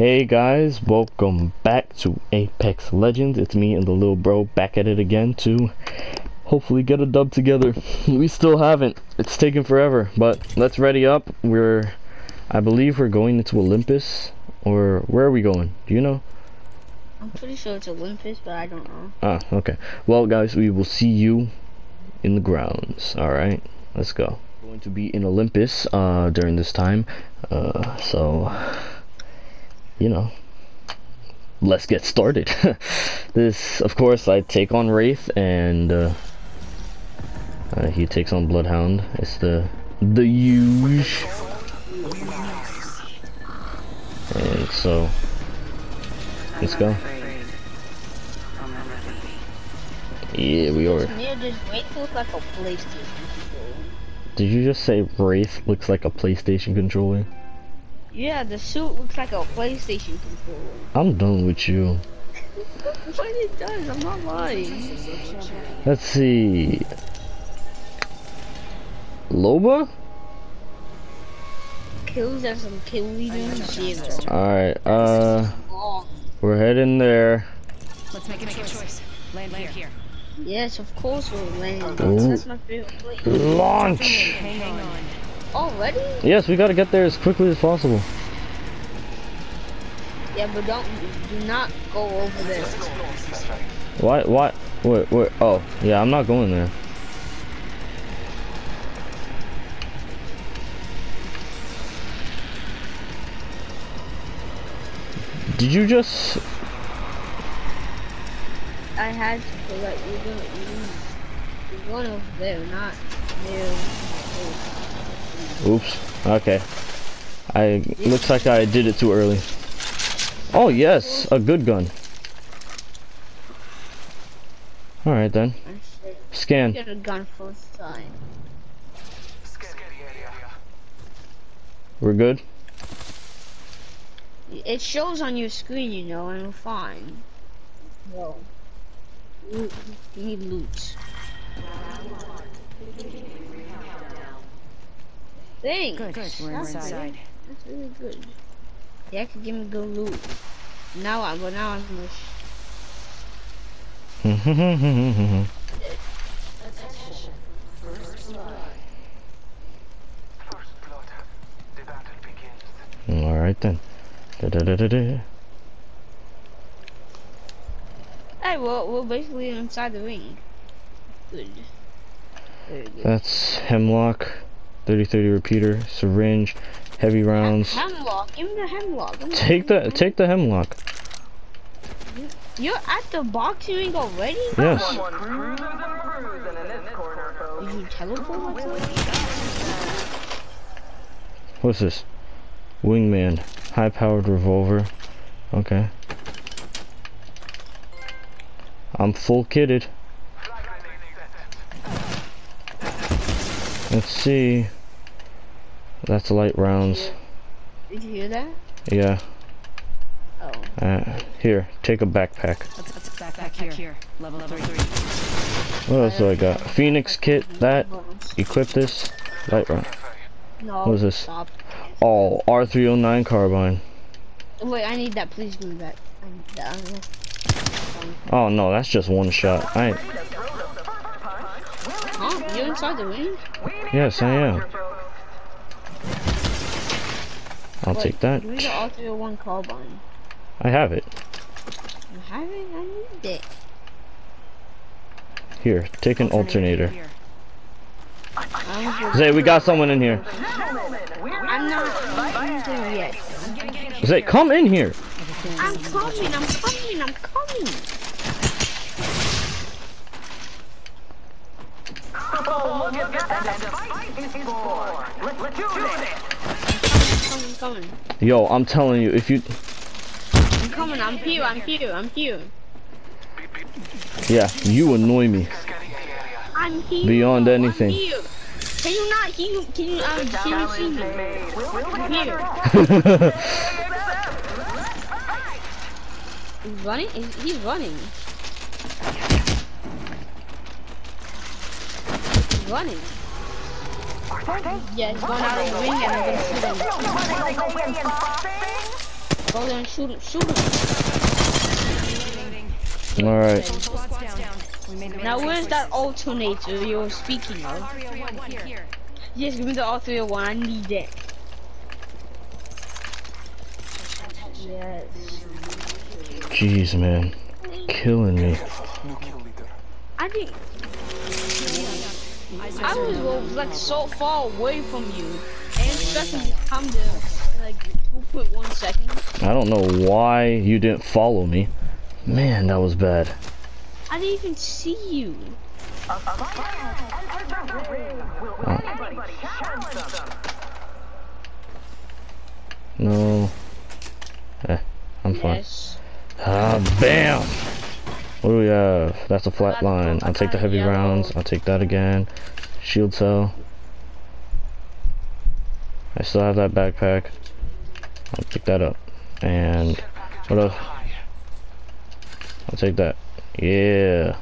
Hey guys, welcome back to Apex Legends. It's me and the little bro back at it again to hopefully get a dub together. We still haven't. It's taken forever, but let's ready up. We're, I believe we're going into Olympus, or where are we going? Do you know? I'm pretty sure it's Olympus, but I don't know. Ah, okay. Well, guys, we will see you in the grounds. All right, let's go. Going to be in Olympus uh, during this time, uh, so you know, let's get started. this, of course, I take on Wraith, and uh, uh, he takes on Bloodhound. It's the the huge, and so let's go. Yeah, we are. Yeah, does Wraith look like a PlayStation controller? Did you just say Wraith looks like a PlayStation controller? Yeah, the suit looks like a PlayStation controller. I'm done with you. What it does, I'm not lying. Let's see. Loba? Kills are some kill leader zero. Alright, uh, we're heading there. Let's make a choice. Land here. Yes, of course we're landing. Ooh. That's my favorite place. Launch! Hang on. Already? Yes, we gotta get there as quickly as possible. Yeah, but don't do not go over there. Why, why, wait, wait, oh, yeah, I'm not going there. Did you just, I had to out you're gonna you you're going over there, not there. Oops, okay. I, looks like I did it too early. Oh yes, a good gun. Alright then, scan. get a gun. We're good? It shows on your screen, you know, and we're fine. Loot. You need loot. Thanks. Good. Good. We're That's inside. good. That's really good. Yeah, I could give me good loot. Now I'm, but now I'm wish. Alright then. Da -da -da -da -da. Hey, well, we're basically inside the ring. Good. Very good. That's hemlock, 30-30 repeater, syringe, heavy rounds. Hemlock. Give me the hemlock. Me Take the hemlock. take the hemlock. You're at the boxing ring already? Yes. Did you teleport? or? What's this? Wingman, high-powered revolver. Okay. I'm full kitted. Let's see. That's light rounds. Did you hear that? Yeah. Oh. Uh, here, take a backpack. Let's, let's back, back here. Level three. What else do I got? Phoenix kit, that. Equip this. Light round. No. What is this? Stop. Oh, R309 carbine. Wait, I need that. Please give me that. I need that. I need that. Oh no, that's just one shot. I ain't- Huh? You're inside the ring? yes, I am. I'll Wait, take that. Give me the R301 carbine. I have it. You have it? I need it. Here, take an alternator. Here. Zay, we got someone in here. I'm not in there yet. Zay, come in here. I'm coming. I'm coming. I'm coming. I'm coming. Yo, I'm telling you, if you, I'm coming. I'm here. I'm here. I'm here. yeah, you annoy me. I'm here. Beyond I'm anything. here. Can you not hear? Can you um see me? See me? I'm here. He's running. He's, he's running. He's running. Yeah, he's going out of the ring and I'm gonna shoot him. Go there and shoot him. Shoot him. Alright. Squad's down. We made the right Now where's that alternator you were speaking of? Yes, give me the R301. I need that. Yes. Jeez, man. Killing me. I think I was like so far away from you, and to come to like 2.1 seconds. I don't know why you didn't follow me. Man, that was bad. I didn't even see you. No. Eh, I'm fine. Ah, bam! What do we have? That's a flat line. I'll take the heavy Yellow. rounds. I'll take that again. Shield cell. I still have that backpack. I'll pick that up. And what else? I'll take that. Yeah.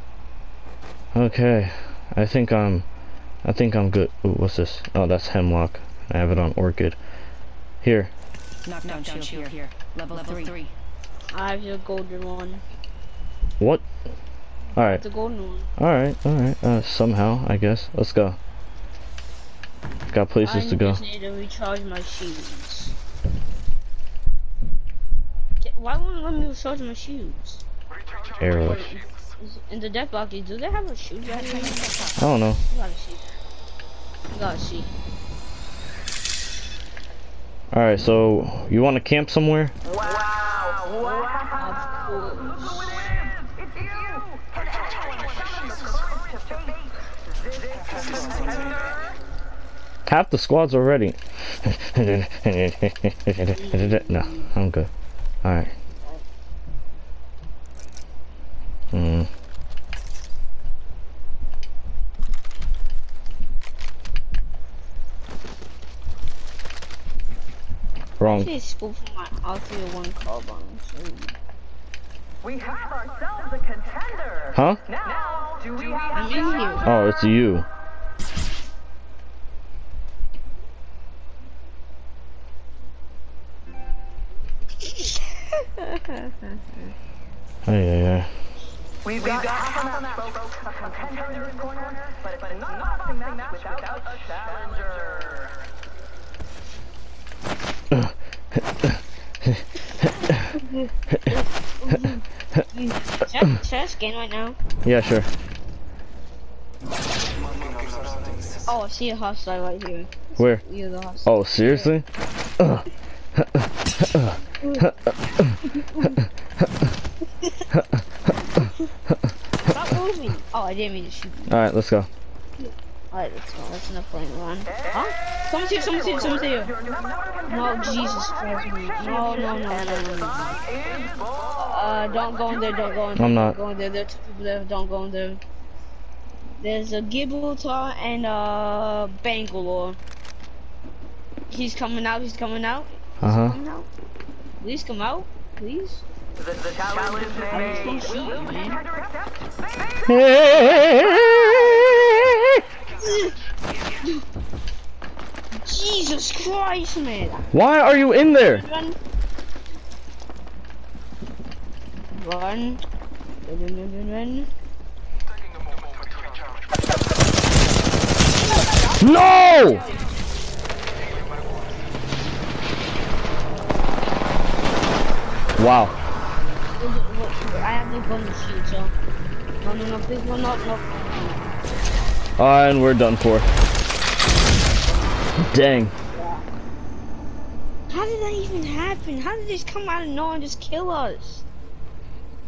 Okay. I think I'm I think I'm good. Ooh, what's this? Oh, that's hemlock. I have it on orchid. Here. Knockdown shield here. here. Level, Level three. I have the golden one. What? Alright. The golden one. Alright, alright. Uh, somehow, I guess. Let's go. Got places I to go. just need to recharge my shoes. Why won't it let me recharge my shoes? Arrows. In the death box, do they have a shoe rack? You I don't know. You gotta see. You gotta see. Alright, so you want to camp somewhere? Of course. Half the squad's already. no, I'm good. Alright. Hmm. Wrong. should scope for my R301 carbine. So We have ourselves a contender. Huh? Now, do we have I'm in here. Oh, it's you. Hey, yeah, yeah. We've got half a map, folks. A contender in this corner, but it's not a boxing match without a challenger. Should I, should I right now? Yeah, sure. Oh, I see a hostile right here. Where? You're the hostile. Oh, seriously? Stop moving! Oh, I didn't mean to shoot you. Alright, let's go. Alright, let's go. That's enough playing around. Huh? Someone's here, someone's here, someone's here. No, Jesus Christ, me. No, no, no, no, no, no. Uh, don't go in there, don't go in there. I'm not. Don't go in there. There are two people there. Don't go in there. There's a Gibraltar and a Bangalore. He's coming out, he's coming out. Uh huh. Coming out. Please come out. Please. The, the challenge is I made. just can't see you, man. Contender accepts. Jesus Christ, man. Why are you in there? Run. Run. Run, run, run, run. No! Wow. I have the gun to shoot, so. No, no, no, please, no, no, no. and we're done for. Dang. How did that even happen? How did this come out of nowhere and just kill us?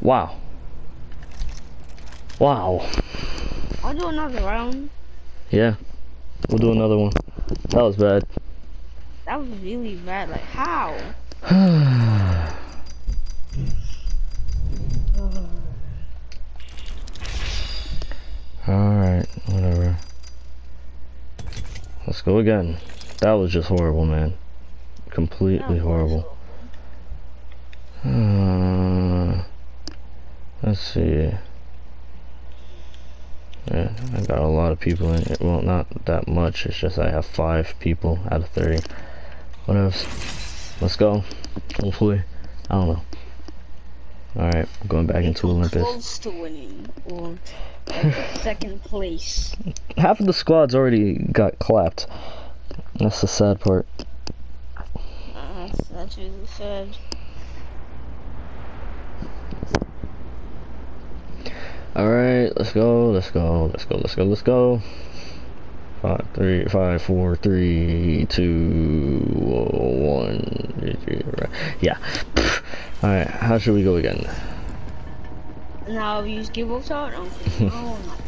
Wow. Wow. I'll do another round. Yeah. We'll do another one. That was bad. That was really bad. Like, how? Let's go again. That was just horrible, man. Completely horrible. Uh, let's see. Yeah, I got a lot of people in it. Well, not that much. It's just I have five people out of 30. What else? Let's go. Hopefully, I don't know. Alright, going back into Olympus. Close to winning. Or second place. Half of the squad's already got clapped. That's the sad part. Uh, that's, really sad. Alright, let's go, let's go, let's go, let's go, let's go. Five, three, five, four, three, two, one. three, three, right. Yeah. Alright, how should we go again? Now we use out. Okay. oh.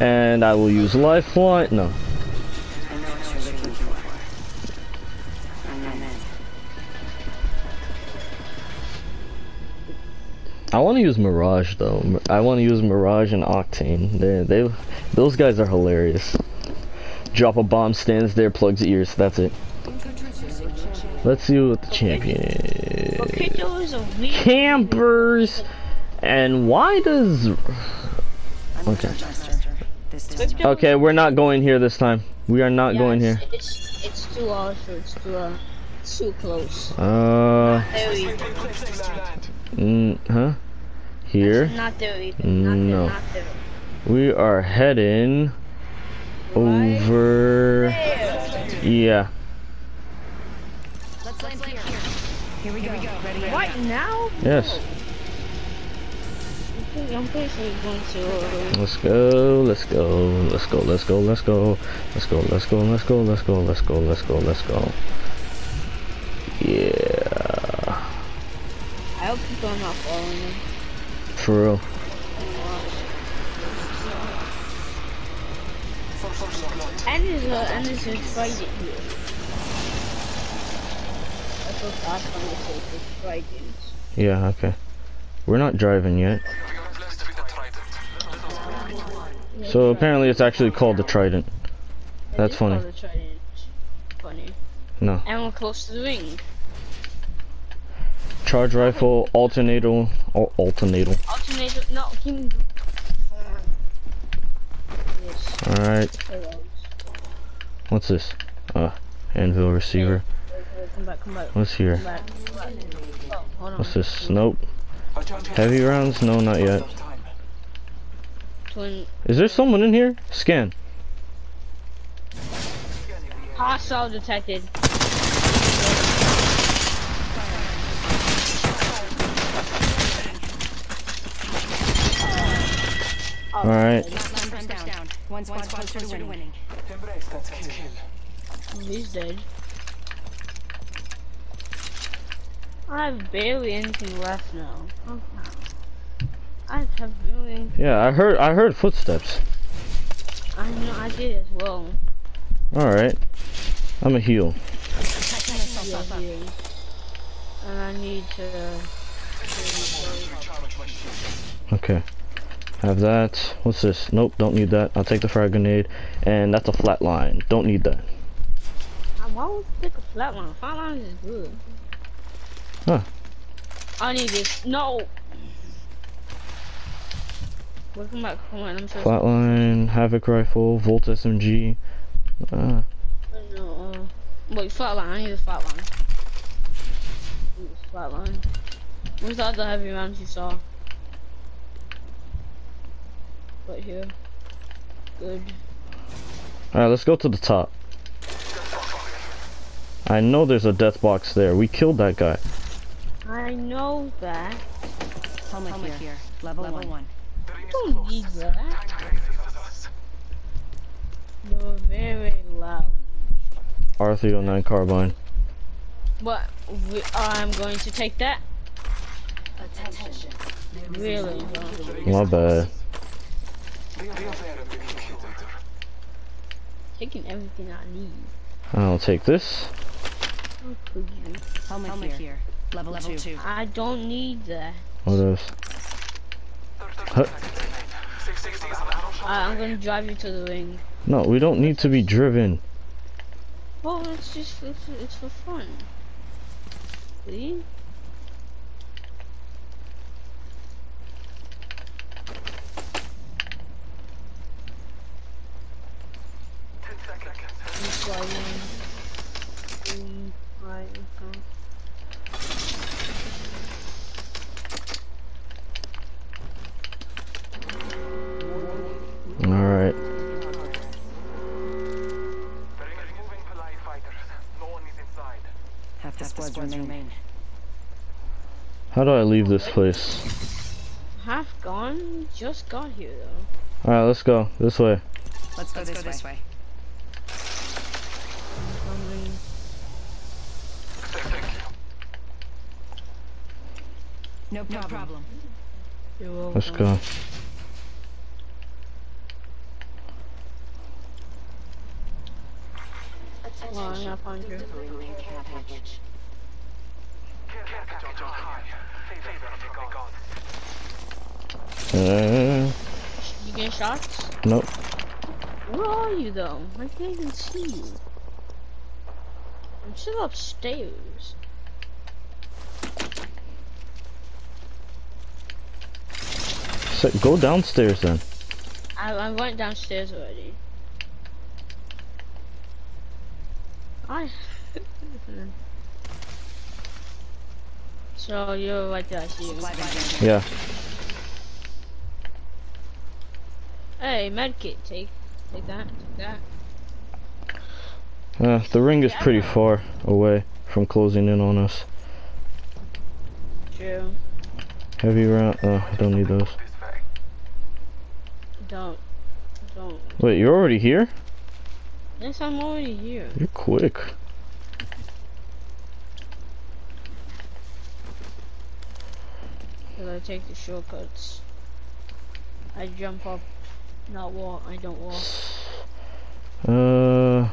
And I will use lifeline. No. I know what you're looking for. I'm your man. I want to use Mirage though. I want to use Mirage and Octane. They, they, those guys are hilarious. Drop a bomb, stands there, plugs ears. That's it. Let's see what the champion is. Crypto is a weird. Campers. And why does? Okay. Chester. This time. Crypto Okay, we're not going here this time. We are not yeah, going it's, here. It's, it's too awesome. It's too, uh, too close. Uh, There we go. mm, huh? Here. Not there either. Not No. there. Not there. We are heading over. There. Yeah. Let's land here. Here we go. Ready? Right now? Yes. I think I'm pretty sure he's going to. Let's go, let's go, let's go, let's go, let's go, let's go, let's go, let's go, let's go, let's go, let's go, let's go. Yeah, I hope people are not following him. for real. And there's a, and there's a trident here. That's what last time I said, the trident. Yeah, okay. We're not driving yet. So apparently it's actually called the Trident. It That's funny. trident. Funny. No. And we're close to the ring. Charge rifle, alternator, al- alternator. Alternator, no, me. Yes, Alright, there it is. what's this? Uh, anvil receiver. Come back, come back. What's here? Come back, come back. Oh. What's this? Nope. Heavy rounds? No, not yet. Twin Is there someone in here? Scan. hostile detected. Alright. Numbers. One squad closer to winning. He's dead. I have barely anything left now. I have barely anything. Yeah, I heard I heard footsteps. I know I did as well. Alright. I'm a heal. Yeah. And I need to. Okay. Have that. What's this? Nope, don't need that. I'll take the frag grenade. And that's a flat line. Don't need that. Why would you pick a flat line? Flat line is good. Huh. I need this. No. Wait, come back. Come on. I'm so Flatline, Havoc rifle, Volt SMG. Uh, No, uh, wait, flatline. I need a flatline. I need a Flatline. Where's that the other heavy rounds you saw? Right here. Good. Alright, let's go to the top. I know there's a death box there. We killed that guy. I know that. Helmet, here. Level, one. Don't need that. You're very loud. R309 carbine. But we, I'm going to take that. Really? My bad. Taking everything I need. I'll take this. How could you? Helmet, here. Level, two. I don't need that. What else? Huh? I, I'm gonna drive you to the ring. No, we don't need to be driven. Well, it's just it's, it's for fun. See? I'm um, driving. Three, five, How do I leave this place? Half gone? Just got here though. Alright, let's go. This way. Let's go, this, way. Coming. No problem. You're Let's welcome. go. Well, I'm not find you. Delivering care package. Uh, You getting shots? nope. Where are you though? I can't even see you. I'm still upstairs. So, go downstairs then. I, I went downstairs already. I. so you're right there. I see you. Supply bin here. Yeah. Hey, medkit, take, take that, take that. Uh, the ring is pretty far away from closing in on us. True. Heavy round. Uh, I don't need those. Don't, don't. Wait, you're already here? Yes, I'm already here. You're quick. Cause I take the shortcuts. I jump up, not walk. I don't walk. Uh.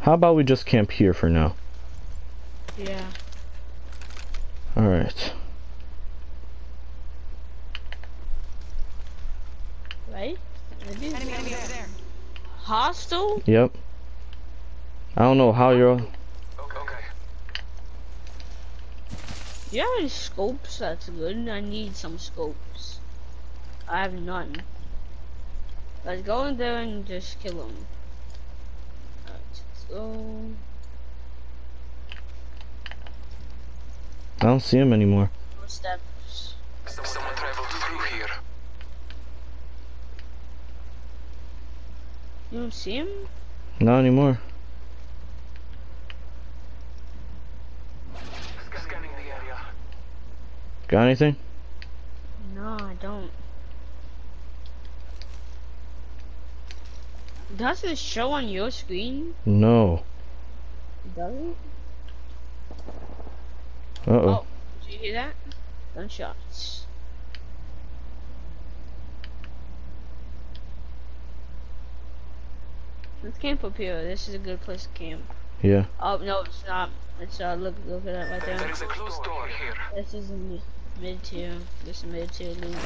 How about we just camp here for now? Yeah. Alright. Right? Maybe. Enemy, enemy over there. Hostile? Yep. I don't know how you're. You have any scopes? That's good. I need some scopes. I have none. Let's go in there and just kill them. Let's go. I don't see him anymore. No steps. Someone traveled through here. You don't see him? Not anymore. Got anything? No, I don't. Does it show on your screen? No. Does it? Uh oh. Oh, did you hear that? Gunshots. Let's camp up here. This is a good place to camp. Yeah. Oh no, it's not. It's uh, look, look at that right There there. is a closed door here. This is mi- mid tier. This is mid tier loot.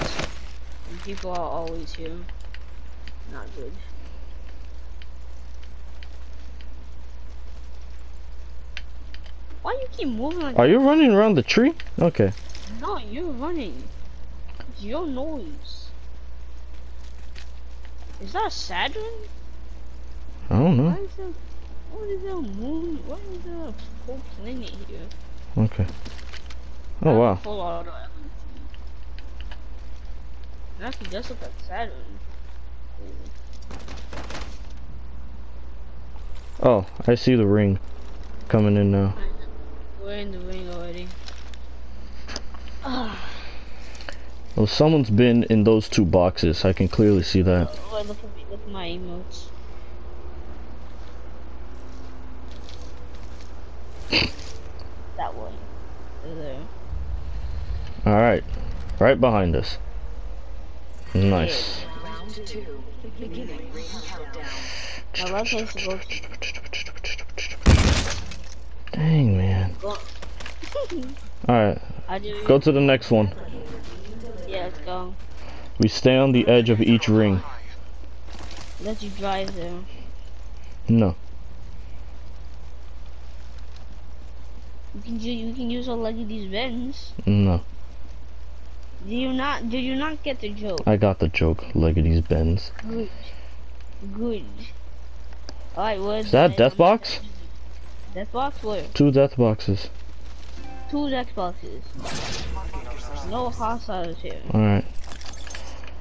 And people are always here. Not good. Why you keep moving like Are you running around the tree? Okay. No, you're running. It's your noise. Is that Saturn? I don't Why know. is there, what is there moon? Why is there a whole planet here? Okay. Oh wow. Actually, does look Saturn. Oh, I see the ring coming in now. We're in the ring already. Ah, Well, someone's been in those two boxes. I can clearly see that. oh, look at me, look at my emotes. that one. There. All right. Right behind us. Nice. Two. Beginning ring countdown. I love place to. Dang, man. Alright, go to the next one. Yeah, let's go. We stay on the edge of each ring. Let you drive there. No. You can. You can use a leg of these bends. No. Do you not? Did you not get the joke? I got the joke. Look at these bends. Good. Good. Alright, where's Is that death box? Death box? Where? Two death boxes. Two death boxes. No hostiles here. Alright.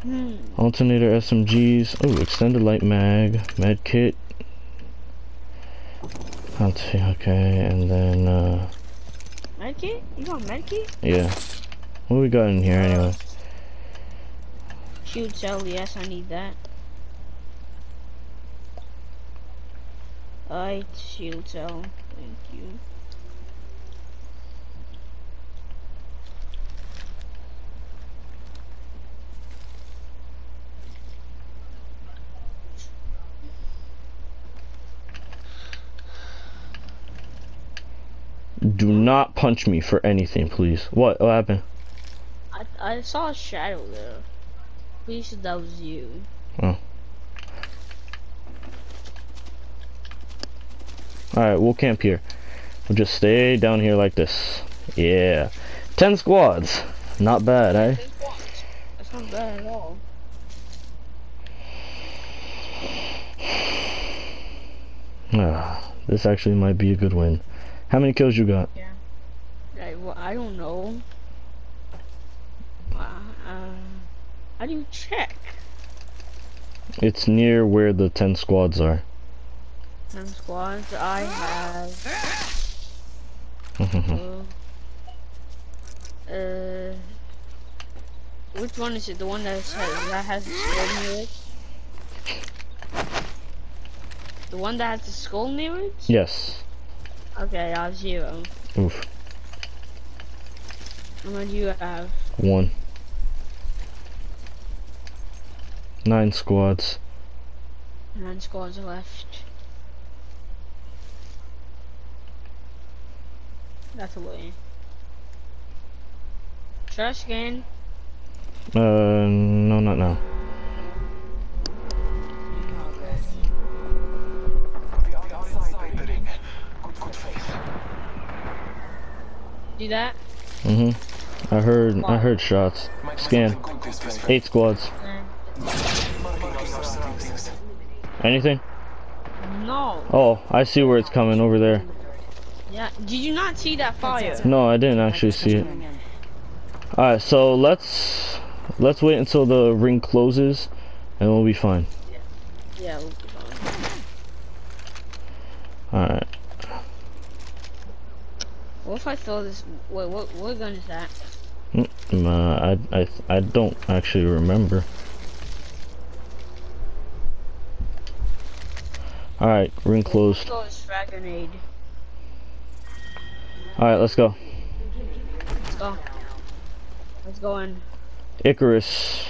Hmm. Alternator SMGs. Oh, extended light mag. Med kit. Let's see, okay, and then, uh, Medkit? You got medkit? yeah. What we got in here anyway? Shield cell, yes, I need that. I shield cell. Thank you. Do not punch me for anything, please. What? What happened? I I saw a shadow there. Please said that was you. Alright, we'll camp here. We'll just stay down here like this. Yeah. Ten squads. Not bad, eh? That's not bad at all. Ah, this actually might be a good win. How many kills you got? I, well, I don't know. Uh, uh, how do you check? It's near where the ten squads are. Ten squads. I have. Uh, uh, which one is it? The one that has that has the skull near it? The one that has the skull near it? yes. Okay, I have zero. Oof. How many do you have? One. Nine squads. Nine squads left. That's a way. Trash again. Uh, no, not now. We are outside the ring. Good, good faith. Do that. Mm-hmm. I heard, I heard shots. Scan. something good this way. Eight squads. Surroundings. Anything? No. Oh, I see where it's coming over there. Yeah. Did you not see that fire? No, I didn't actually see it. Alright, so let's let's wait until the ring closes and we'll be fine. Yeah. we'll be fine. Alright. What if I throw this? Wait, what? What gun is that? Mm, Uh, I I I don't actually remember. Alright, ring closed. Throw this frag grenade. Alright, let's go. Let's go. Let's go in. Icarus,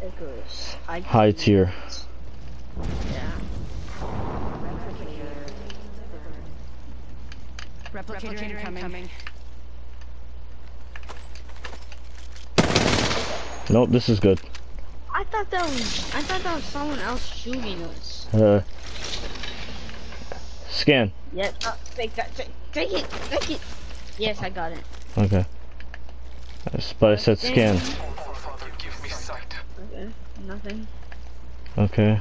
Icarus. I high tier. Yeah. Replicator, incoming. Nope, this is good. I thought that was. I thought that was someone else shooting us. Uh, scan. Yep. No, take that. Take, take it. Take it. Yes, I got it. Okay. But I said scan. Oh, Father, give me sight. Okay. Nothing. Okay.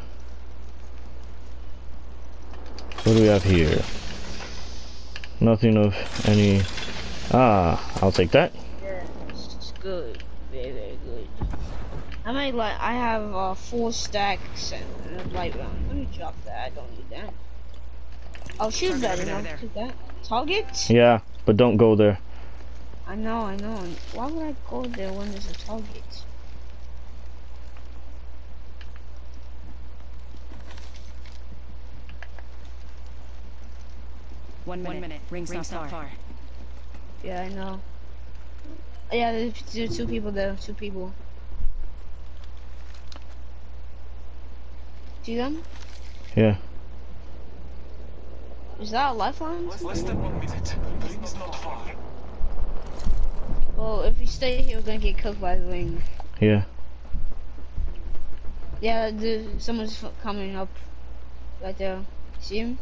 What do we have here? Nothing of any. Ah, I'll take that. Yeah, It's good. Very, very good. I might like. I have a uh, four stacks and a light round. Let me drop that. I don't need that. Oh, I'll shoot that. There, You know. there, there. Shoot that. Target. Yeah, but don't go there. I know. I know. Why would I go there when there's a target? One minute. One minute. Rings, Rings not, far. Yeah, I know. Yeah, there's, there's two people there. Two people. See them? Yeah. Is that a lifeline? Less than one minute. The is not far. Well, if we stay here, we're gonna get cooked by the ring. Yeah. Yeah, the, someone's coming up right there. See him?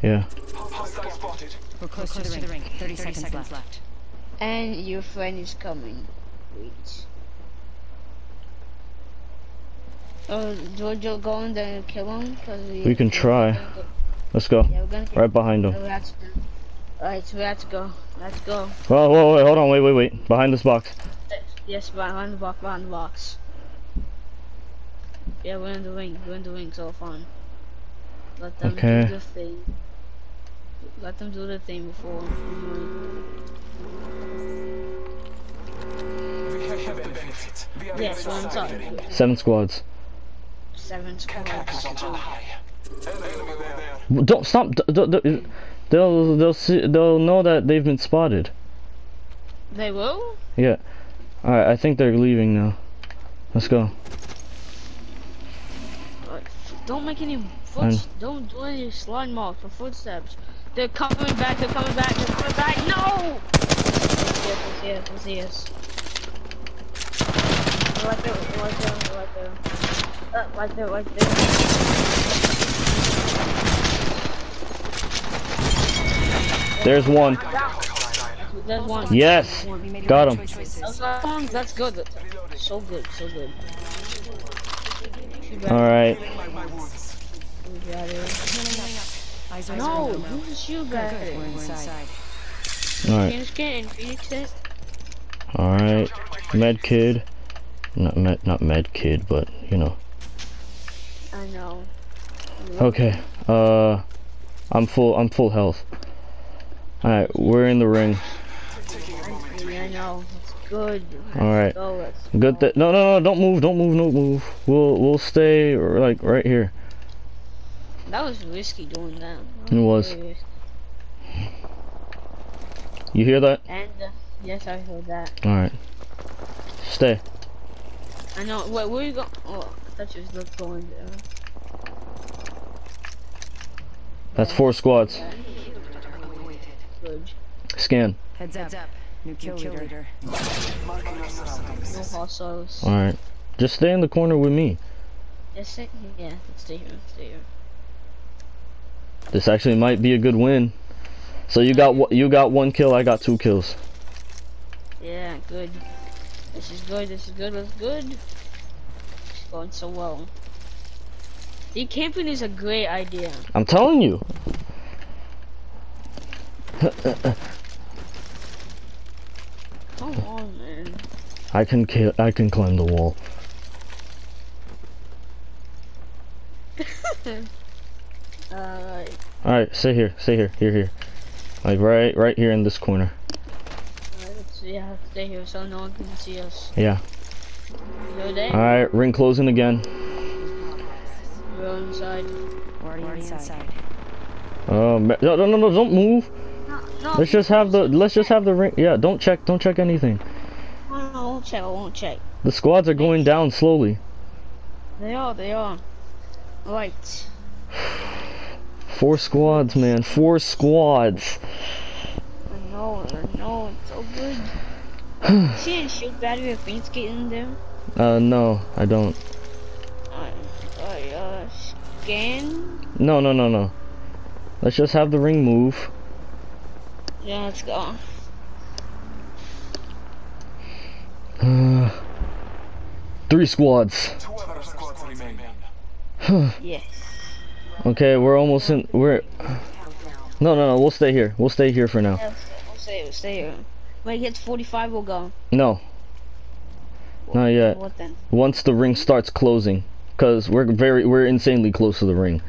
Yeah. We're close, to, the ring. 30, seconds, left. And your friend is coming. Wait. Oh, Giorgio go in there and kill him? Cause we, We can try. Let's go. Yeah, we're Right behind him. we oh, have to, Alright, so we have to go. Let's go. Whoa, whoa, wait, hold on, wait, wait, wait. Behind this box. Yes, behind the box, behind the box. Yeah, we're in the ring. We're in the ring, so fun. Let them Okay. do the thing. Let them do the thing before. We have the benefit. We are Yes, on one the side side. Seven squads. Seven squads. Don't stop. They'll they'll see, they'll know that they've been spotted. They will? Yeah. All right. I think they're leaving now. Let's go. Don't make any foot. Don't do any slide marks for footsteps. They're coming back. They're coming back. They're coming back. No! Yes, yes, yes. Right there, right there, right there. Right there, right there. There's one. There's one. Yes. Got him. That's, good. So good, so good. All right. My wounds. back there. Eyes are No, on use the shield battery. We're inside. All right. Phoenix Kit and Phoenix it. All right. Med kid. Not med. Not med kid, but you know. I know. Okay. Uh, I'm full. I'm full health. All right. We're in the ring. Yeah, I know. It's good. All right. Go, Good. That no, no, no. Don't move. Don't move. Don't move. We'll we'll stay like right here. That was risky doing that. It was. You hear that? And uh, yes, I heard that. All right. Stay. I know. Wait, where you go? Oh, I thought you was look going there. That's four squads. Good. Scan. Heads up. New kill leader. Marking our surroundings. No hostels. All right. Just stay in the corner with me. Yes, stay, yeah. Let's stay here. Stay here. This actually might be a good win. So you got wh- you got one kill. I got two kills. Yeah, good. This is good. This is good. That's good. It's going so well. The camping is a great idea. I'm telling you. Come on, man. I can ki- I can climb the wall. Uh, All right, stay here. Stay here. Here, here. Like right, right here in this corner. alright, yeah, stay here so no one can see us. Yeah. All right, ring closing again. We're inside. We're already inside. Um, no, no, no, no, don't move. Let's just have the let's just have the ring. Yeah, don't check, don't check anything. I won't check. I won't check. The squads are going down slowly. They are. They are. Right. Four squads, man. Four squads. I know. I know. It's so good. See any shield battery Phoenix Kit in there? Uh, no, I don't. Alright. Uh, scan. No, no, no, no. Let's just have the ring move. Yeah, let's go. Uh, three squads. Two other squads remain. Yes. Okay, we're almost in. We're. No, no, no. We'll stay here. We'll stay here for now. Yeah, we'll stay. We'll stay here. When it gets 45, we'll go. No, not yet. What then? Once the ring starts closing, cause we're very, we're insanely close to the ring.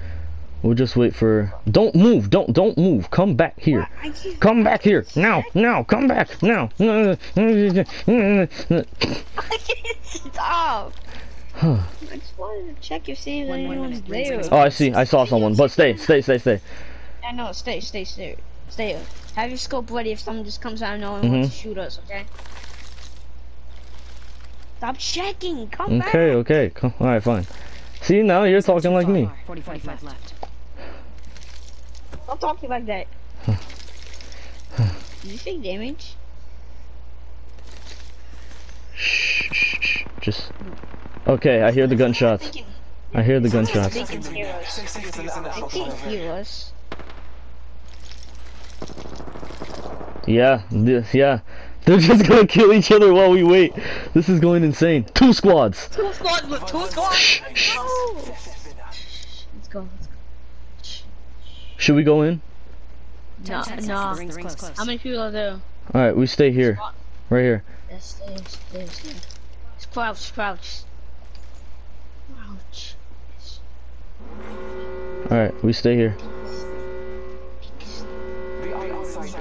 We'll just wait for. Don't move. Don't, don't move. Come back here. I can't. Come back here now. Now. Come back now. Stop. Huh. I just wanted to check if see if anyone's there. Oh, I see. I saw someone. But stay, stay, stay, stay. I know. Stay, stay, stay, stay. Have your scope ready if someone just comes out and no one wants to mm-hmm. shoot us. Okay. Stop checking. Come back. Okay, okay. Come. All right, fine. See now you're talking like me. 45 left. Left. Stop talking like that. Did you say damage? Shh, shh, shh. Just. Okay, I hear the gunshots. I hear the gunshots. they can hear us. Six is an They can't hear us. Yeah, this, yeah. They're just gonna kill each other while we wait. This is going insane. Two squads. Two squads, two squads. Shh, shh. Let's go. Let's go. Should we go in? No, no. How many people are there? All right, we stay here, right here. Yes, yes, yes. Crouch, crouch, crouch. All right, we stay here.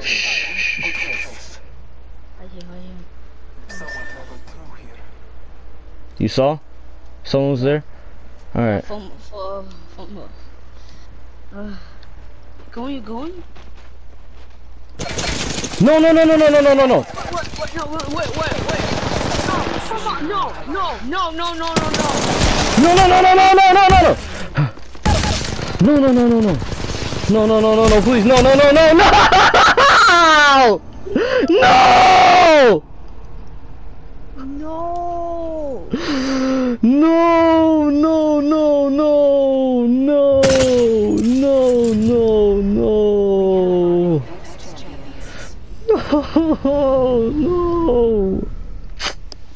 Shh. You saw? Someone was there? Alright going, going? No, no, no, no, no, no, no, no, no. What, what, no, wait, wait, wait, wait. No, come on, no, no, no, no, no, no, no. No, no, no, no, no, no, no, no, no. No, no, no, no, no. No, no, no, no, no, please. No, no, no, no, no. No! No! No, no, no, no, no, no, no, no. Oh, no.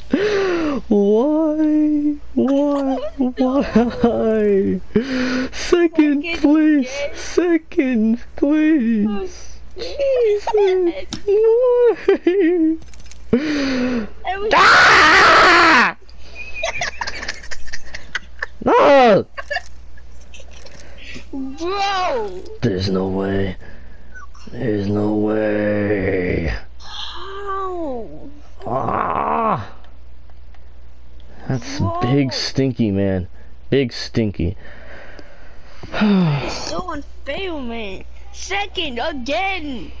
Why? Why? Why? Second, please. Second, please. Jesus. Why? Ah! No! Bro! There's no way. There's no way. How? Ah! That's Whoa. big stinky, man. Big stinky. So unfair, man. Second again.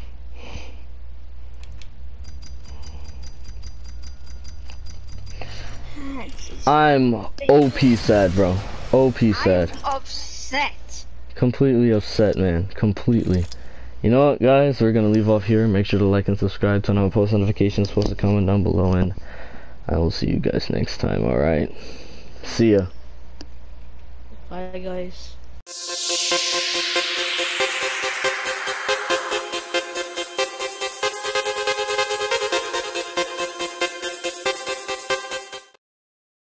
I'm OP sad, bro. OP sad. I'm upset. Completely upset, man. Completely. You know what, guys? We're gonna leave off here. Make sure to like and subscribe, turn on post notifications, post a comment down below, and I will see you guys next time, alright? See ya. Bye, guys.